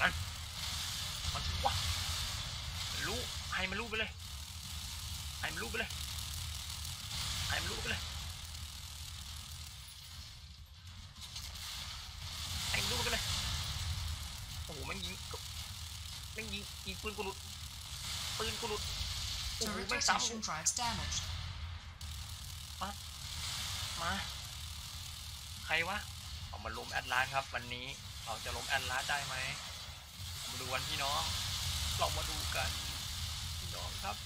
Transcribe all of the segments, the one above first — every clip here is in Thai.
มันมันสิวะรู้ให้มันรู้ไปเลยให้มันรู้ไปเลยให้มันรู้ไปเลยให้มันรู้ไปเลยโอ้โหแมันยิงแมันยิงยิงปืนกูหลุดปืนกูหลุดโอ้โห Turret แม่งซ้ำ rotation drives damaged. มาใครวะเอามาล้มแอดลานครับ วันนี้เราจะล้มแอดลานได้ไหมเอามา ดูวันพี่น้อง เรามาดูกัน พี่น้องครับ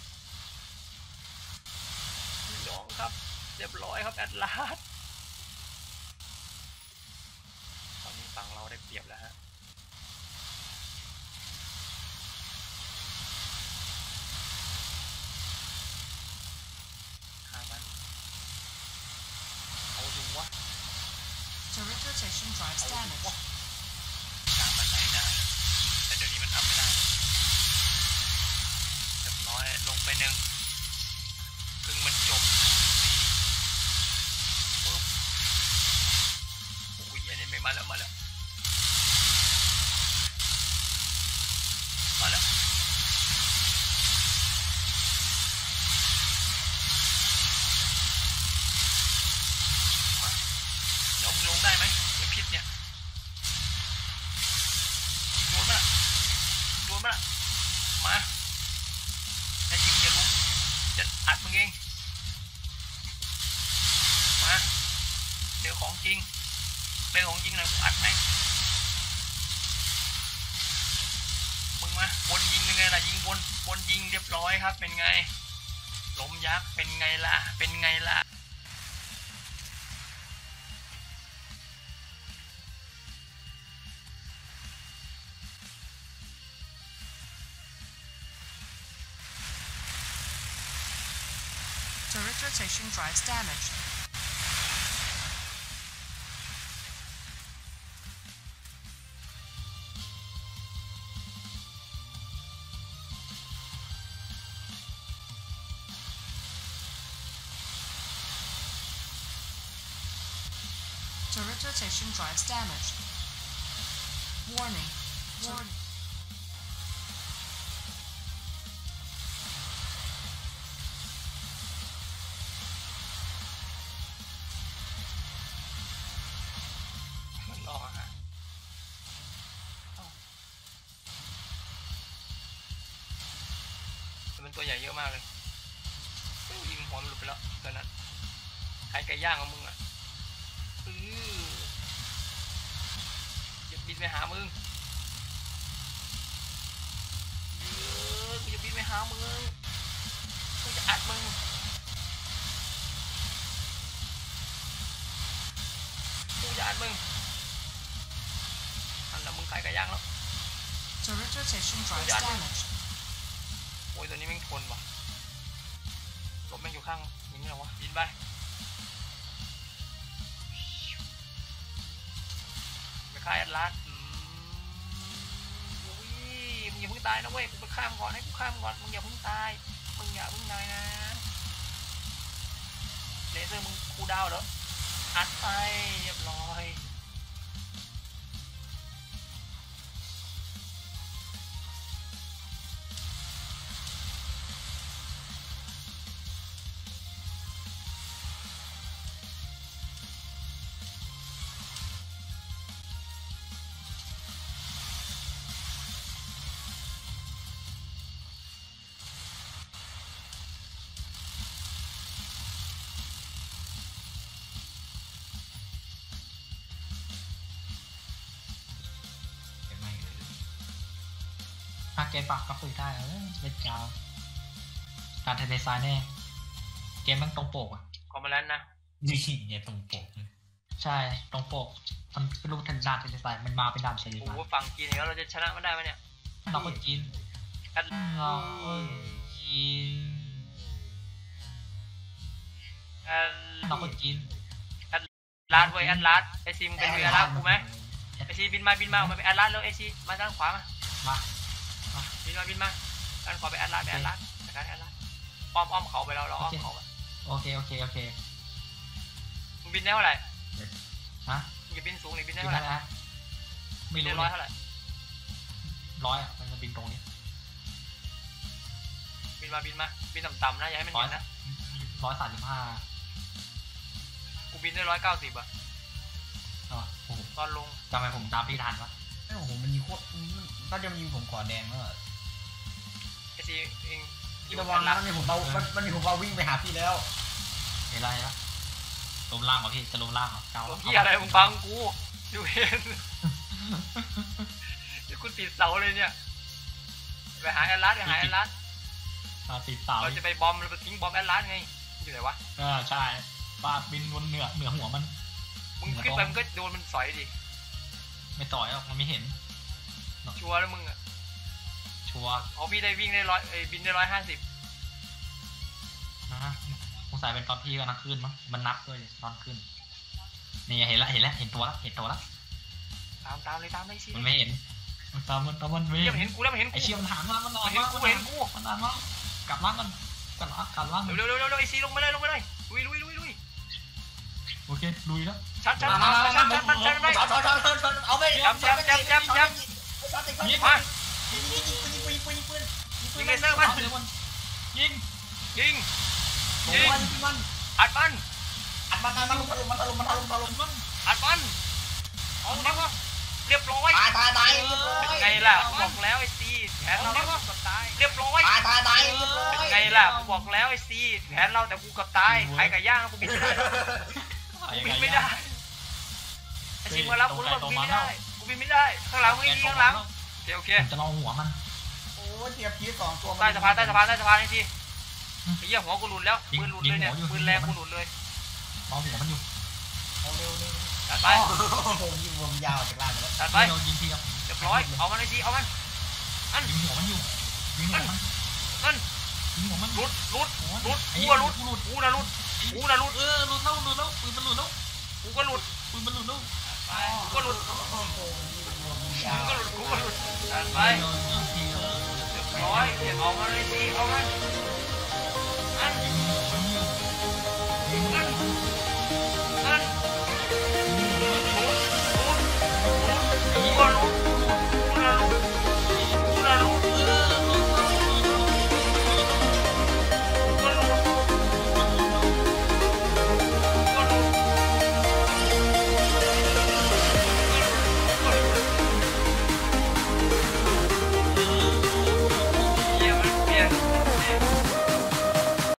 พี่น้องครับ เรียบร้อยครับแอดลาสตอนนี้ฝั่งเราได้เปรียบแล้วฮะฆ่ามันเอาดูวะ Turret rotation drives damage. วะตามมาใส่ได้ แต่เดี๋ยวนี้มันอัพไม่ได้เรียบร้อยลงไป หนึ่งครึ่งมันจบปุ๊บโอ้ยอันนี้ไม่มาแล้วมาแล้วมาแล้วมาเดี๋ยวมึงลงได้ไหมเดี๋ยวพิษเนี่ยโดนมาละโดนมาละมา จะอัดมึงเอง มาเดี๋ยวของจริงเดี๋ยวของจริงนะกูอัดแม่งมึงมาวนยิงยังไงล่ะยิงวนวนยิงเรียบร้อยครับ เป็นไงล้มยักษ์เป็นไงล่ะ เป็นไงล่ะ Turret rotation drives damage. Turret rotation drives damage. Warning. Warning. มันตัวใหญ่เยอะมากเลยเอ้ยยิงหัวมันหลุดไปแล้วตอนนั้นใครไก่ย่างของมึงอะอืออย่าบินไปหามึงเออกูจะบินไปหามึงกูจะอัดมึงกูจะอัดมึงอันละมึงขายไก่ย่างแล้ว Turret rotation drives Yeah. โอ้ยตัวนี้แม่งทนว่ะรถแม่งอยู่ข้างย่างนี้เหรอวะบินไปไปฆ่าแอดลาสอุ้ยมึงอย่าเพิ่งตายนะเว้ยกูไปฆ่ามงก่อนให้กูฆ่ามงก่อนมึงอย่าเพิ่งตายมึงอย่าเพิ่งตายนะเลเซอร์มึงคูดาวน์เหรออัดไปเรียบร้อย เกมปากก็คุยได้เออเล่นยาวการเทเลซายแน่เกมมันตรงปกอะคอมมาแล้วนะนี่เนี่ยตรงปก ใช่ตรงปกมันเป็นรูปทันดานเทเลซายมันมาเป็นดานเทเลโอ้ซายโหฝั่งจีนเนี่ยเราจะชนะมันได้ไหมเนี่ยเราคนจีนแอดเราคนจีนแอดเราคนจีนลาดเว้ยแอดลาดไอซีมึงเป็นเรือลาดกูไหมไอซีบินมาบินมามาไปแอดลาดแล้วไอซีมาด้านขวามามา บินมาบินมาด้านขวาไปแอดลาดไปแอดลาดจากการแอดลาดอ้อมอ้อมเขาไปเราเราอ้อมเขาไปโอเคโอเคโอเคมึงบินได้เท่าไหร่ฮะมึงอย่าบินสูงหรือบินได้กินเท่าไหได้ร่แล้วไม่บินรู้ได้เลร้อยยเท่าไหร่ร้อยอะมันจะบินตรงนี้ บินมาบินมาบินต่ำๆนะอย่าให้มันร้อเห็ยนนะร้อยสามสิบห้ากูบินได้ร้อยเก้าสิบอะอ๋อโอ้โหตอนลงทำไมผมตามพี่ทันวะไอ้โอ้โหมันยิงโคตรน่าจะยิงผมก่อนแดงแล้วอะไอ ซีเองอยู่ระวังแอนะดมันมีผมเบามันมันมีผมเบาวิ่งไปหาพี่แล้วเห็นไรละลมล่างเหรอพี่จะลมล่างเหรอเจ้าลงที่อะไรมึงบังกูดูเห็นเดี๋ยวกูติดเสาเลยเนี่ยไปหาแอดลาสไปหาแอดลาสอ่าติดเสาเราจะไปบอมเราไปทิ้งบอมแอดลาสไงอยู่ไหนวะอ่าใช่ปาดบินบนเหนือเหนือหัวมันมึงขึ้นไปมึงก็โดนมันสอยดิไม่ต่อยหรอกมันไม่เห็นชัวร์แล้วมึงอะ ชัวร์เอาพี่ได้วิ่งได้ร้อยเอ้ยบินได้ร้อยห้าสิบนะฮะสงสัยเป็นตอนพี่กำลังขึ้นมั้งมันนับด้วยตอนขึ้น นี่เห็นละเห็นแล้วเห็นตัวละเห็นตัวละตามตามเลยตามเลยสิมันไม่เห็นมันตามมันตามมันไม่เหี้ยเห็มันนเห็นกูแล้วมันเห็นไอกูเชี่ยมันหันมามันนอนมันเห็นกูเห็นกูมันนอนมากลับล่างกันกลับล่างกลับล่างเร็วเร็วเร็วเร็วเร็วไอซีลงมาเลยลงมาเลยลุยลุยลุยลุยโอเคลุยแล้วชัดชัดมาชัมาดมาชัดชัดชัดชัดถอยถอยถอยถอยถอยเอาไปจับจับจับจับจับยิงมา ยิงยิงยิงปืนยิงปืนยิงปืนยิงปืนยิงเลเซอร์มันเดี๋ยวมันยิงยิงโอ้ยยิงมันอัดมันอัดมันมันมันถล่มมันถล่มมันถล่มถล่มมันอัดมันเอาเรียบร้อยเรียบร้อยตายตายตายเป็นไงล่ะบอกแล้วไอซีแผนเราเรากับตายเรียบร้อยตายตายตายเป็นไงล่ะกูบอกแล้วไอซีแผนเราแต่กูกับตายขายไก่ย่างแล้วกูบินไม่ได้กูบินไม่ได้ไอซีมารับกูแล้วกูบินไม่ได้กูบินไม่ได้ข้างหลังมึงไอ้ดีข้างหลัง โอเคโอเคผมจะลองหัวมันโอ้ยเทียบพีสองตัวใต้สะพานใต้สะพานใต้สะพานไอ้ทีไอ้เหี้ยหัวกูหลุดแล้วปืนหลุดเลยเนี่ยปืนแรงกูหลุดเลยลองหัวมันอยู่เอาเร็วเร็วตัดไปโอ้โหยิงผมยาวจากล่างไปแล้วตัดไปโดนยิงทีครับเรียบร้อยเอามันไอ้ทีเอามันยิงหัวมันอยู่ยิงหัวมันนั่นยิงหัวมันหลุดหลุดหัวหลุดไอ้กูเหี้ยอะหลุดกูหลุดกูนะหลุดกูนะหลุดเออหลุดแล้วหลุดแล้วปืนมันหลุดแล้วกูก็หลุดปืนมันหลุดแล้วไป ก็หลุดโอ้โหยิงผมยากูวก็หลุดกูก็หลุดตัดไปโดนยิงทีแล้วเรียบร้อยเอามาเลยทีเอามา